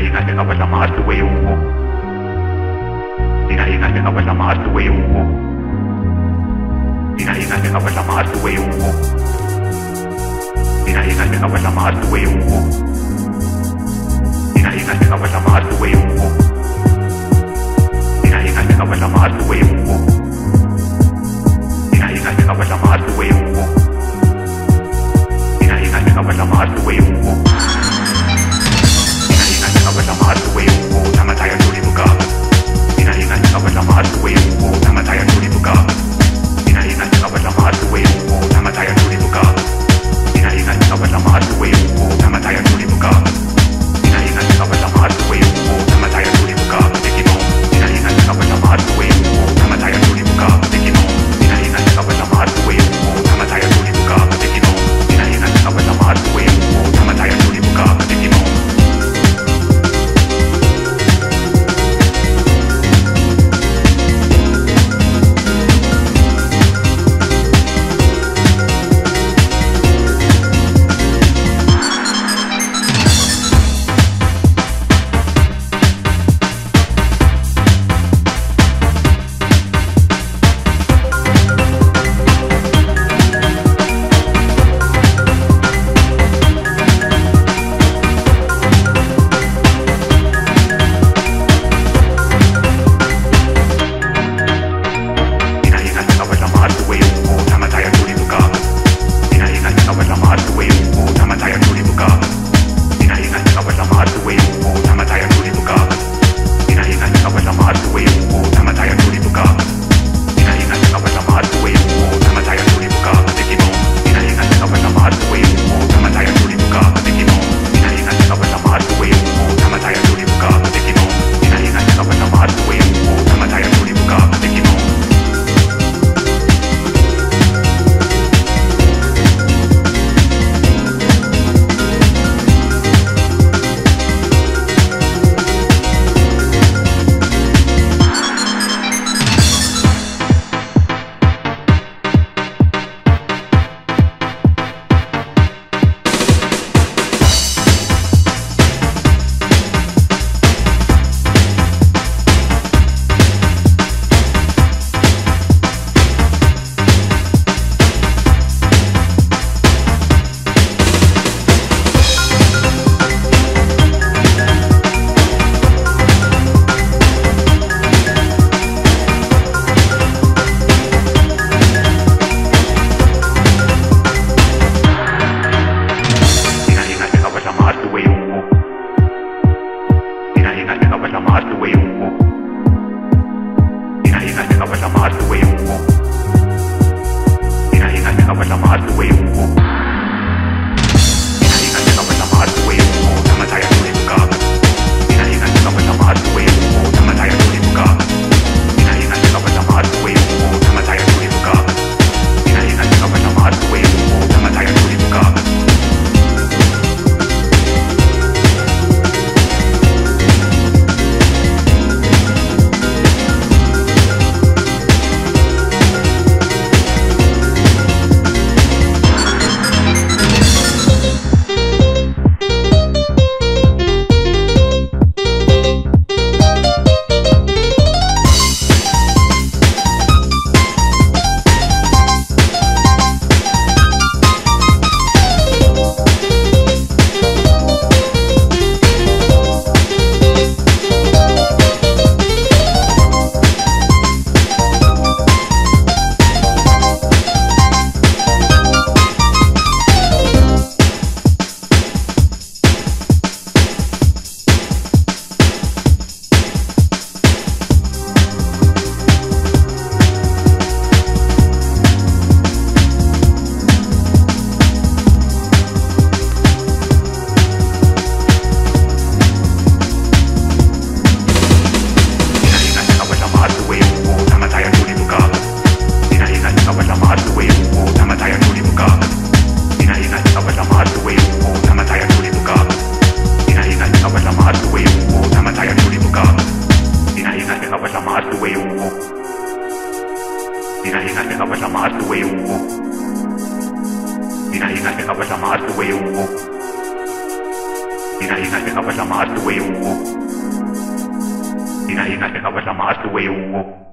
ينادينا ولا ما أسويه ينادينا ولا ما أسويه ينادينا ولا ما أسويه ينادينا ولا ما أسويه ينادينا ولا ما أسويه ينادينا ولا ما أسويه llamaste, wey, Hugo. Ina, ina, te acabas llamaste, wey, Hugo. Ina, ina, te acabas llamaste, wey, Hugo.